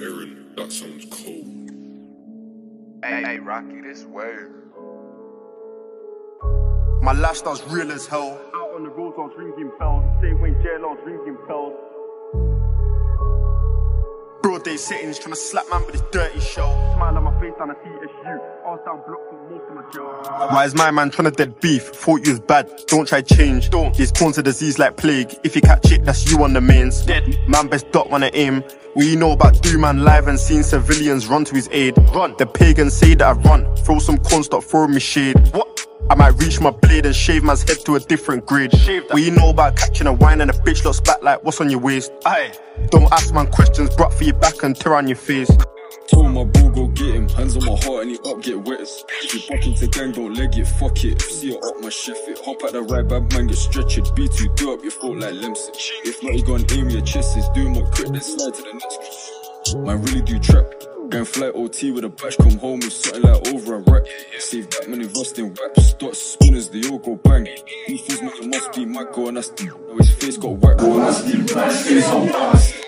That sounds cold. Hey, hey, Rocky, this way. My lifestyle's real as hell. Out on the roads, I was ringing bells. Same way jail, I was ringing bells. Broad day settings, trying to slap man with this dirty show. Smile on my face down a CSU. I was down block Why is my man trying to dead beef? Thought you was bad, don't try change. Don't. He's born to disease like plague. If you catch it, that's you on the mains. Dead. Man best dot wanna aim. We know about do man live and seen civilians run to his aid. Run. The pagans say that I run. Throw some corn, stop throwing me shade. What? I might reach my blade and shave man's head to a different grade. Shave. We know about catching a wine and a bitch looks back like what's on your waist. Aye. Don't ask man questions, brought for your back and tear on your face. Told my bro go get him, hands on my heart and he up get. If you back into gang, don't leg it, fuck it. See it up my chef it, hop at the right bad man get stretched. B2 do up your throat like Lemsip. If not, you gon' aim your chest, is doing what crit, then slide to the next. Man really do trap. Gang fly OT with a batch, come home with something like over a rack. Save that many rust in raps, dot spooners, they all go bang. He feels like it must be my and that's the. Now his face got whacked, and that's the. Face on Time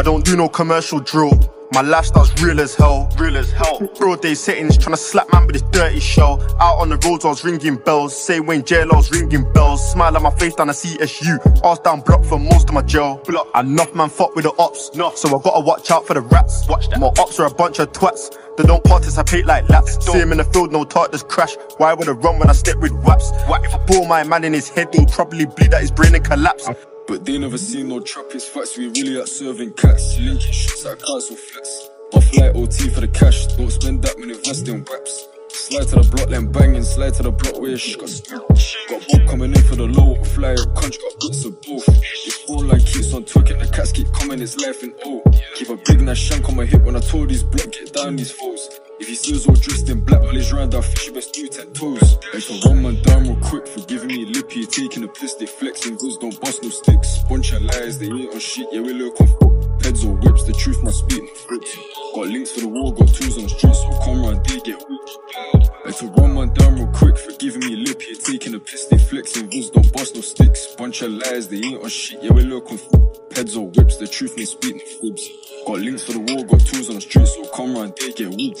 I don't do no commercial drill. My lifestyle's real as hell. Real as hell. Broad day settings, tryna slap man with this dirty show. Out on the roads, I was ringing bells. Way in jail, I was ringing bells. Smile on my face down a CSU. Ass down block for most of my jail. Block. Enough man fuck with the ops. No. So I gotta watch out for the rats. Watch that. My ops are a bunch of twats. They don't participate like laps. See him in the field, no talk, just crash. Why would I run when I step with waps? What if I pull my man in his head, he'll probably bleed out his brain and collapse. Uh, But they never seen no trappist facts, we really out serving cats. Linking shits at council flats. My flight OT for the cash, don't spend that when investing waps. Slide to the block, then banging, slide to the block where shit got stuck. Got both coming in for the low, fly up country, got bits of both. This phone line keeps on twerking, the cats keep coming, it's life in O. Keep a big nice shank on my hip when I told these block, get down these foes. If he sees all dressed in black while he's round, I fish best do ten toes. Like a run man down real quick for giving me lippy, taking a piss, they flexing goods, don't bust no sticks. Bunch of lies, they ain't on shit, yeah, we look foot. Heads or whips, the truth must no. Got links for the war, got tools on the streets, so come round, they get weak. To run man down real quick for giving me lip here, taking a piss, they flexing goods, don't bust no sticks. Bunch of lies, they ain't on shit, yeah, we look foot. Heads or whips, the truth may speak, fibs. Got links for the war, got tools on the streets, so come round, they get weak.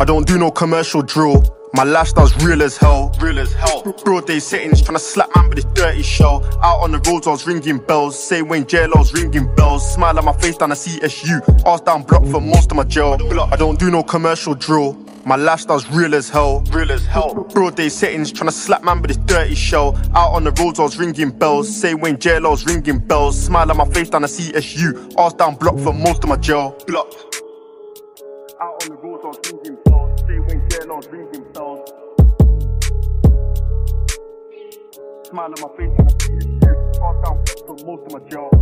I don't do no commercial drill. My lifestyle's real as hell. Real as hell. Broad day settings, tryna slap man with this dirty show. Out on the roads, I was ringing bells. Way in jail, I was ringing bells. Smile on my face down a CSU. Ass down block for most of my jail. I don't do no commercial drill. My lifestyle's real as hell. Real as hell. Broad day settings, tryna slap man with this dirty show. Out on the roads, I was ringing bells. Way in jail, I was ringing bells. Smile on my face down a CSU. Ass down block for most of my jail. Block. I was. Smile on my face down a CSU. I was down block for most of my job.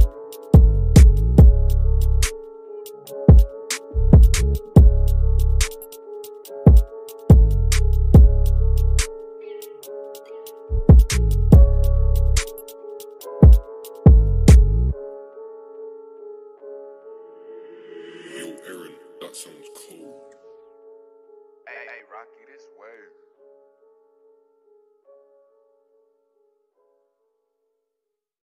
Aaron, that sounds cold. Hey, Rocky, this way.